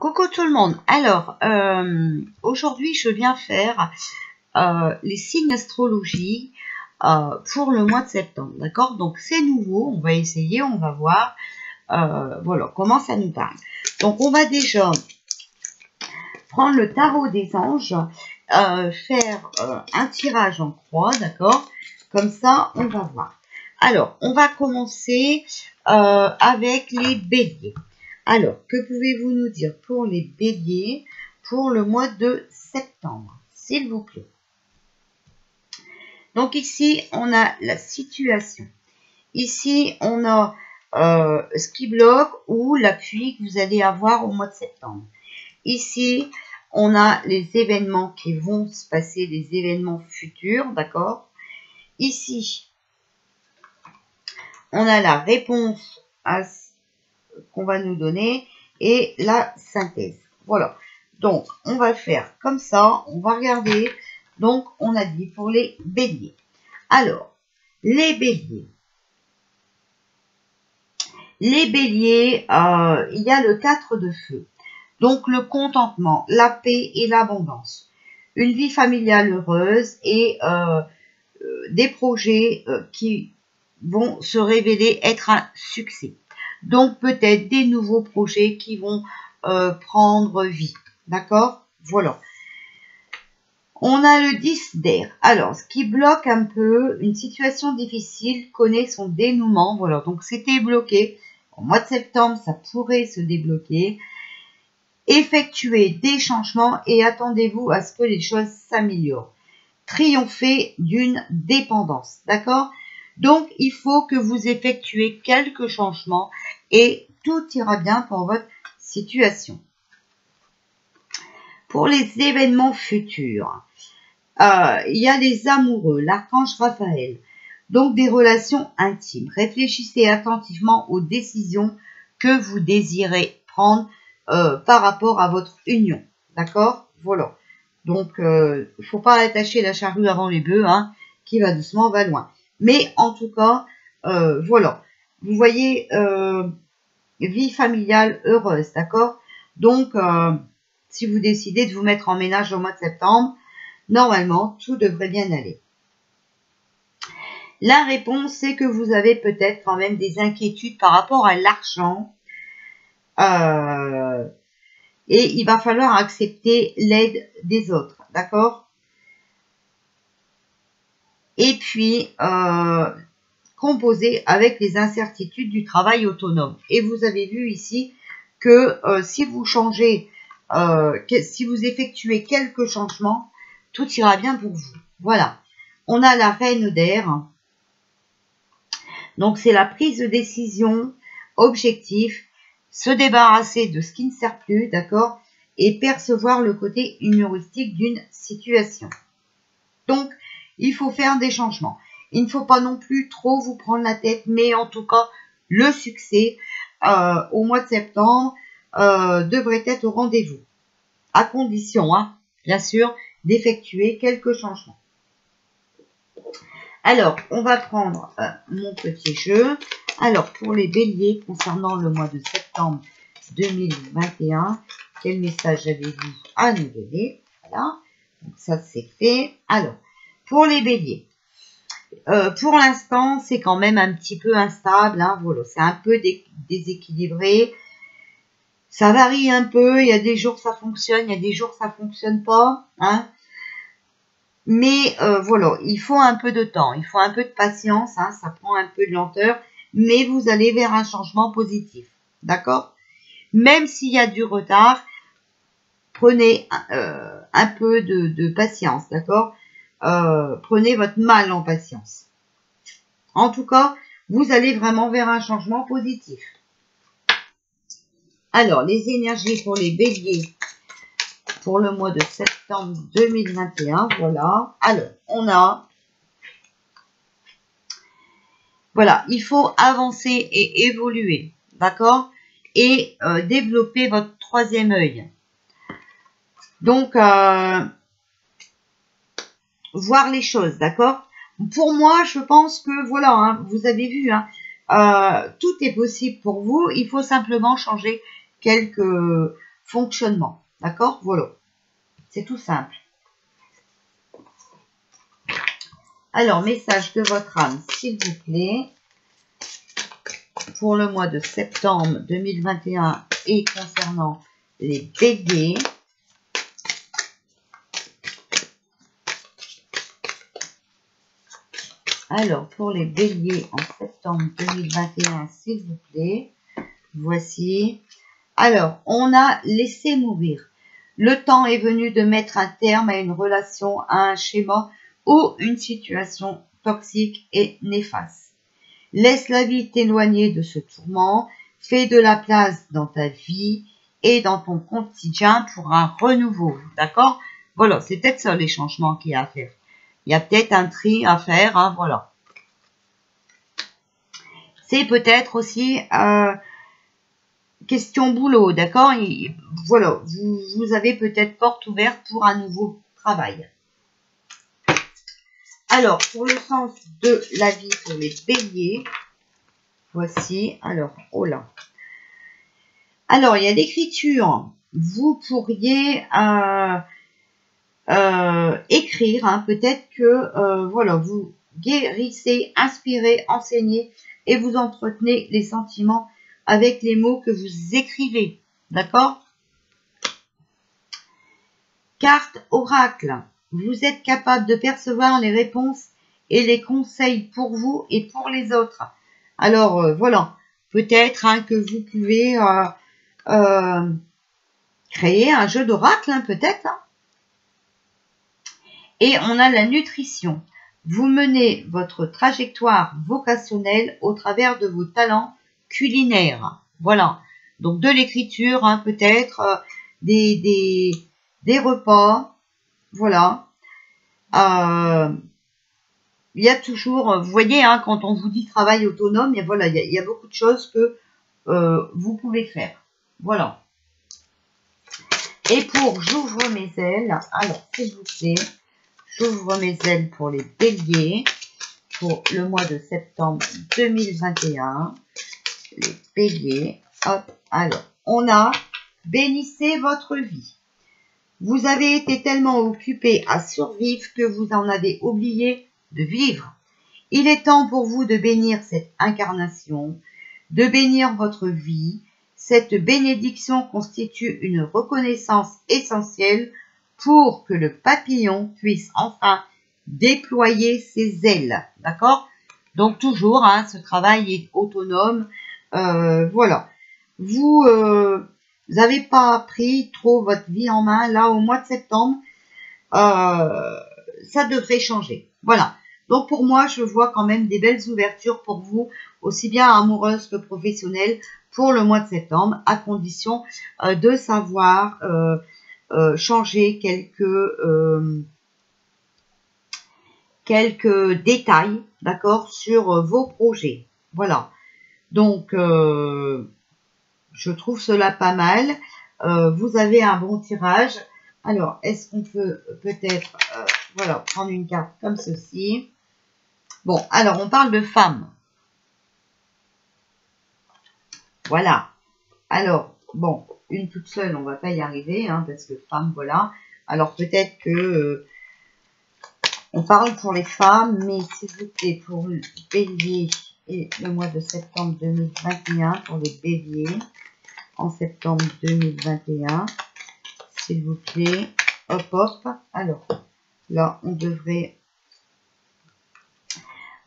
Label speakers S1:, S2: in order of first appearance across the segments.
S1: Coucou tout le monde. Alors, euh, aujourd'hui, je viens faire euh, les signes astrologie euh, pour le mois de septembre. D'accord? Donc, c'est nouveau. On va essayer, on va voir. voilà, comment ça nous parle. Donc, on va déjà prendre le tarot des anges, faire un tirage en croix, d'accord? Comme ça, on va voir. Alors, on va commencer avec les béliers. Alors, que pouvez-vous nous dire pour les béliers pour le mois de septembre, s'il vous plaît? Donc ici, on a la situation. Ici, on a euh, ce qui bloque ou l'appui que vous allez avoir au mois de septembre. Ici, on a les événements qui vont se passer, les événements futurs, d'accord? Ici, on a la réponse à qu'on va nous donner et la synthèse. Voilà. Donc, on va faire comme ça. On va regarder. Donc, on a dit pour les béliers. Alors, les béliers. Les béliers, euh, il y a le 4 de feu. Donc, le contentement, la paix et l'abondance. Une vie familiale heureuse et euh, euh, des projets qui vont se révéler être un succès. Donc peut-être des nouveaux projets qui vont euh, prendre vie. D'accord? Voilà. On a le 10 d'air. Alors, ce qui bloque un peu, une situation difficile connaît son dénouement. Voilà, donc c'était bloqué. Au mois de septembre, ça pourrait se débloquer. Effectuez des changements et attendez-vous à ce que les choses s'améliorent. Triompher d'une dépendance. D'accord? Donc, il faut que vous effectuez quelques changements et tout ira bien pour votre situation. Pour les événements futurs, euh, il y a les amoureux, l'archange Raphaël. Donc, des relations intimes. Réfléchissez attentivement aux décisions que vous désirez prendre euh, par rapport à votre union. D'accord? Voilà. Donc, il euh, ne faut pas attacher la charrue avant les bœufs, hein, qui va doucement, va loin. Mais en tout cas, euh, voilà. Vous voyez, euh, vie familiale heureuse, d'accord? Donc, euh, si vous décidez de vous mettre en ménage au mois de septembre, normalement, tout devrait bien aller. La réponse, c'est que vous avez peut-être quand même des inquiétudes par rapport à l'argent. et il va falloir accepter l'aide des autres, d'accord? Et puis euh, composer avec les incertitudes du travail autonome. Et vous avez vu ici que euh, si vous changez, euh, si vous effectuez quelques changements, tout ira bien pour vous. Voilà. On a la reine d'air. Donc c'est la prise de décision, objectif, se débarrasser de ce qui ne sert plus, d'accord, et percevoir le côté humoristique d'une situation. Donc, il faut faire des changements. Il ne faut pas non plus trop vous prendre la tête, mais en tout cas, le succès euh, au mois de septembre euh, devrait être au rendez-vous. À condition, hein, bien sûr, d'effectuer quelques changements. Alors, on va prendre euh, mon petit jeu. Alors, pour les béliers, concernant le mois de septembre 2021, quel message avez-vous à nous donner? Voilà, donc ça c'est fait. Alors, pour les béliers, euh, pour l'instant, c'est quand même un petit peu instable. Hein, voilà, c'est un peu déséquilibré. Ça varie un peu. Il y a des jours ça fonctionne, il y a des jours ça fonctionne pas. Hein. Mais euh, voilà, il faut un peu de temps, il faut un peu de patience. Hein, ça prend un peu de lenteur, mais vous allez vers un changement positif. D'accord? Même s'il y a du retard, prenez euh, un peu de, de patience. D'accord? Euh, prenez votre mal en patience. En tout cas, vous allez vraiment vers un changement positif. Alors, les énergies pour les béliers pour le mois de septembre 2021, voilà. Alors, on a... Voilà, il faut avancer et évoluer, d'accord? Et euh, développer votre troisième œil. Donc, euh, voir les choses, d'accord? Pour moi, je pense que, voilà, hein, vous avez vu, hein, euh, tout est possible pour vous. Il faut simplement changer quelques fonctionnement. D'accord? Voilà. C'est tout simple. Alors, message de votre âme, s'il vous plaît, pour le mois de septembre 2021 et concernant les béliers. Alors, pour les béliers en septembre 2021, s'il vous plaît, voici. Alors, on a laissé mourir. Le temps est venu de mettre un terme à une relation, à un schéma ou une situation toxique et néfaste. Laisse la vie t'éloigner de ce tourment, fais de la place dans ta vie et dans ton quotidien pour un renouveau. D'accord? Voilà, c'est peut-être ça les changements qu'il y a à faire. Il y a peut-être un tri à faire, hein, voilà. C'est peut-être aussi euh, question boulot, d'accord? Voilà, vous, avez peut-être porte ouverte pour un nouveau travail. Alors, pour le sens de la vie pour les béliers, voici, alors, oh là. Alors, il y a l'écriture. Vous pourriez euh, euh, écrire, hein, peut-être que, euh, voilà, vous guérissez, inspirez, enseignez et vous entretenez les sentiments avec les mots que vous écrivez. D'accord? Carte oracle. Vous êtes capable de percevoir les réponses et les conseils pour vous et pour les autres. Alors, voilà. Peut-être hein, que vous pouvez euh, créer un jeu d'oracle, hein, peut-être. Et on a la nutrition. Vous menez votre trajectoire vocationnelle au travers de vos talents culinaires. Voilà. Donc de l'écriture, hein, peut-être, euh, des, des, des, repas. Voilà. Euh, il y a toujours, vous voyez, hein, quand on vous dit travail autonome, voilà, il y, y a beaucoup de choses que vous pouvez faire. Voilà. Et pour j'ouvre mes ailes, alors s'il vous plaît, j'ouvre mes ailes pour les béliers pour le mois de septembre 2021. Les béliers, hop, alors, on a bénissez votre vie. Vous avez été tellement occupé à survivre que vous en avez oublié de vivre. Il est temps pour vous de bénir cette incarnation, de bénir votre vie, cette bénédiction constitue une reconnaissance essentielle pour que le papillon puisse enfin déployer ses ailes. D'accord? Donc toujours, hein, ce travail est autonome. Euh, voilà. Vous n'avez euh, pas pris trop votre vie en main. Là, au mois de septembre, euh, ça devrait changer. Voilà. Donc pour moi, je vois quand même des belles ouvertures pour vous, aussi bien amoureuses que professionnelles, pour le mois de septembre, à condition euh, de savoir euh, euh, changer quelques, quelques détails, d'accord, sur vos projets. Voilà. Donc, je trouve cela pas mal. vous avez un bon tirage. Alors, est-ce qu'on peut peut-être, voilà, prendre une carte comme ceci? Bon, alors, on parle de femmes. Voilà. Alors, bon, une toute seule, on va pas y arriver, hein, parce que femme, voilà. Alors peut-être que euh, on parle pour les femmes, mais s'il vous plaît, pour le bélier et le mois de septembre 2021, pour les béliers, en septembre 2021, s'il vous plaît, hop hop. Alors, là, on devrait...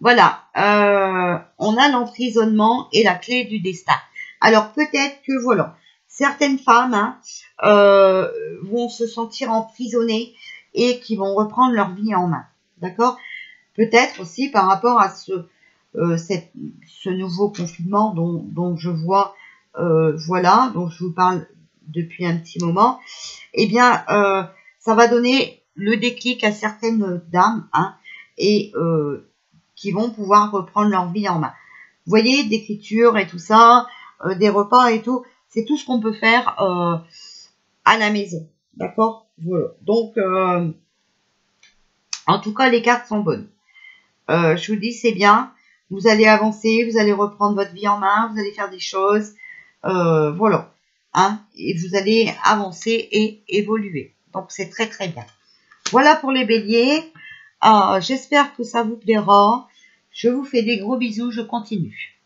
S1: Voilà, euh, on a l'emprisonnement et la clé du destin. Alors peut-être que voilà, certaines femmes hein, euh, vont se sentir emprisonnées et qui vont reprendre leur vie en main. D'accord? Peut-être aussi par rapport à ce, euh, nouveau confinement dont, je vois, euh, voilà, dont je vous parle depuis un petit moment, eh bien, ça va donner le déclic à certaines dames hein, qui vont pouvoir reprendre leur vie en main. Vous voyez, d'écriture et tout ça, des repas et tout. C'est tout ce qu'on peut faire euh, à la maison. D'accord? Voilà. Donc, euh, en tout cas, les cartes sont bonnes. je vous dis, c'est bien. Vous allez avancer, vous allez reprendre votre vie en main, vous allez faire des choses. voilà. Hein? Et vous allez avancer et évoluer. Donc c'est très très bien. Voilà pour les béliers. Euh, j'espère que ça vous plaira. Je vous fais des gros bisous, je continue.